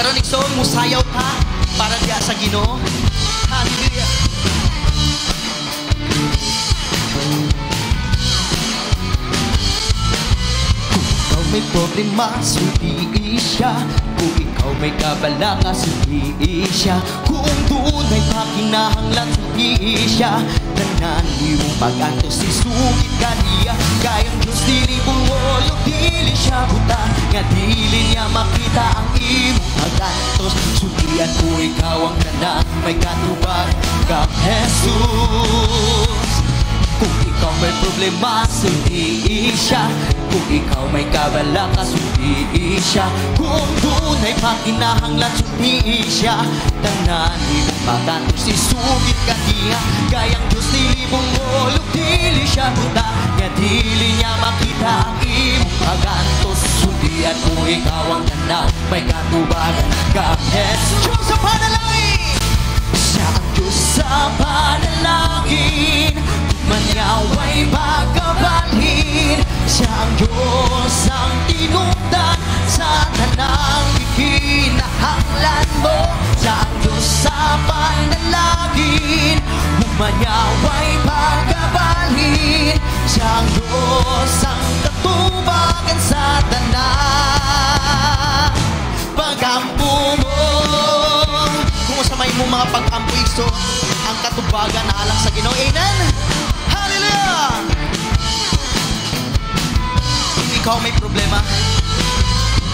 karon igsoon musayaw ta para diya sa Ginoo. Hallelujah. Ikaw may problema, sundi siya Kung ikaw may kabala ka, sundi siya Kung tunay pakinahanglan, sundi siya Tanan mong pag-antos, isugit ka niya Kayang Diyos, dili buwolo, dili siya buta. Nga dili niya makita ang imong pag-antos Sundian ko ikaw ang tanan, may katubag ka, Jesus ikaw may problema, sundiin siya Kung ikaw may kabala ka, sundiin siya Kung tunay pakinahanglan, sundiin siya Tananin ang pagkantos, isugit ka niya Gayang Diyos nilibong ulog, dili siya buta. Nga dili niya makita ang imong pagkantos Sundian mo ikaw ang tanan, may katubagan ka. Jesus Diyos sa panalangin! Siya ang Diyos sa panalangin Manyaway pagkabalhin Siya ang Diyos ang tinundan. Sa tanang ikinahanglan mo Siya ang Diyos sa panalangin. Manyaway pagkabalhin Siya ang Diyos ang katubagan sa tanang Pagampo mo. Kung sa may mga pag-ampo ang katubagan na alang sa Ginoo. Amen? Ikaw may problema,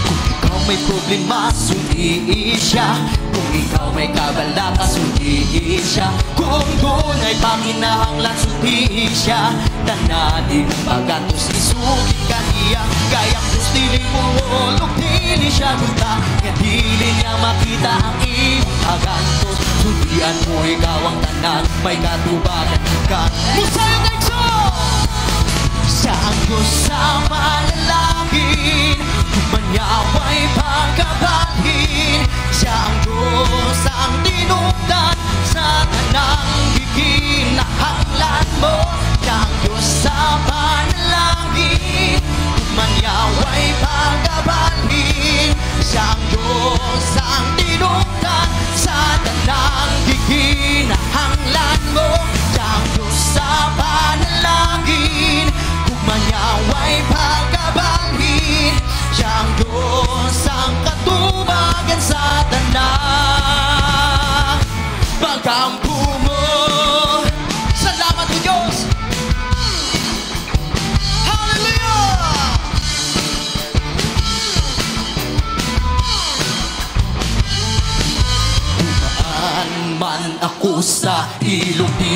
kung ikaw may problema, sundiin siya. Kung ikaw may kabala ka, sundiin siya. Kung doon ay pakinahanglan, sundiin siya. Tananin ang pagatos, isugit ka niya. Gayang Diyos, dili mo ulog, dili siya guta. Nga niya makita ang iyong pagatos. Sundian mo ikaw ang tanan, may katubagan ka. Musayang Nexo! Diyos sa manalangin Manyaway pagkabalhin Siya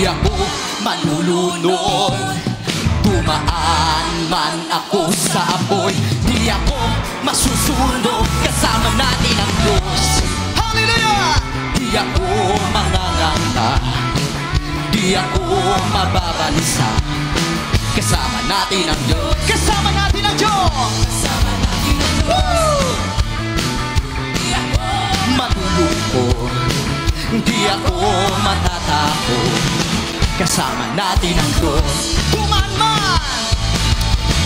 di ako manulunod Dumaan man ako sa apoy Di ako masusunog Kasama natin ang Diyos. Hallelujah! Di ako mangangamba Di ako mababalisa Kasama natin ang Diyos. Kasama natin ang Diyos! Kasama natin ang Diyos. Di ako matulungkot Di ako matatakot Kasama natin ang Diyos. Dumaan man!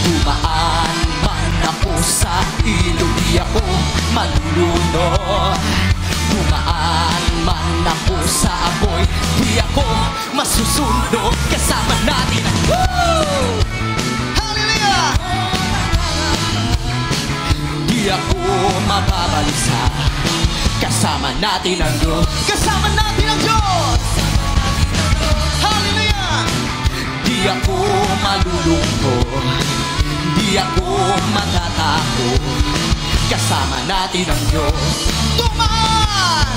Dumaan man ako sa ilog Di ako malulunod. Dumaan man ako sa apoy Di ako masusunog Kasama natin ang Woo! Hallelujah! Di ako mababalisa. Kasama natin ang Diyos. Kasama natin ang Diyos Hallelujah! Di ako malulungkot. Di ako matatakot. Kasama natin ang Diyos. Tumaan!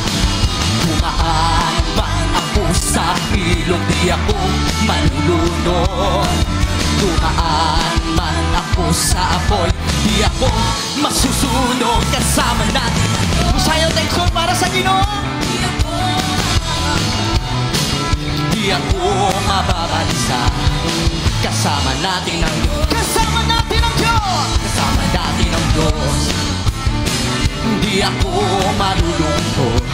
Tumaan man ako sa ilog Di ako malulunod Tumaan man ako sa apoy? Di ako masusunog. Kasama natin Musayaw Texon para sa Ginoo Di ako mababalisa Kasama natin ang Diyos. Kasama natin ang Diyos! Kasama natin ang Diyos. Di ako malulungkot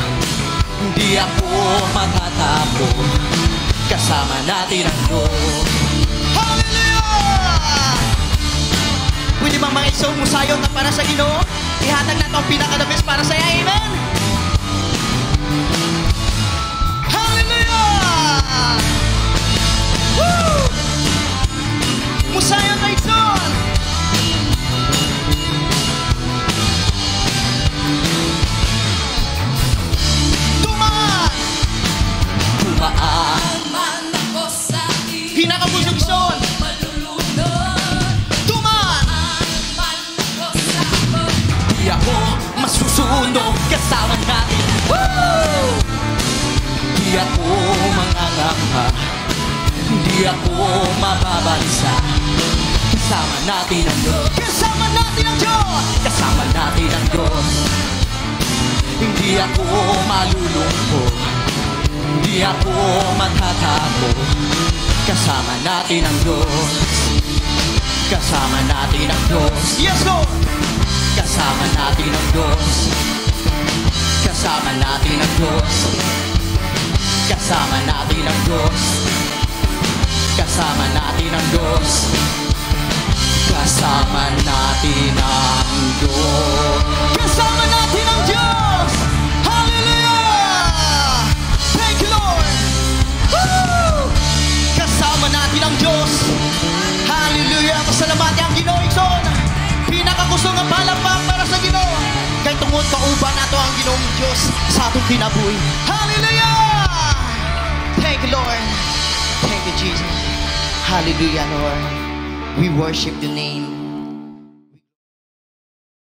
Di ako matatakot Kasama natin ang Diyos. Hallelujah! Pwede bang mga isong musayaw na para sa Ginoo? Ihatag na ito ang pinaka-the best para sa iyo, amen? Masusunog kasama natin. Woo! Di ako mangangamba Di ako mababansa. Kasama natin ang Diyos. Kasama natin ang Diyos. Kasama natin ang Diyos. Hindi ako malulungkot. Hindi ako matatako Kasama natin ang Diyos. Kasama natin ang Diyos. Yes, Lord! Kasama natin ang Diyos Kasama natin ang Diyos. Kasama natin ang Diyos. Kasama natin ang Diyos. Kasama natin ang Diyos. Kasama Kay tungod kauban nato ang Ginoong Diyos sa atong kinabuhi Hallelujah! Thank you, Lord. Thank you, Jesus. Hallelujah, Lord. We worship your name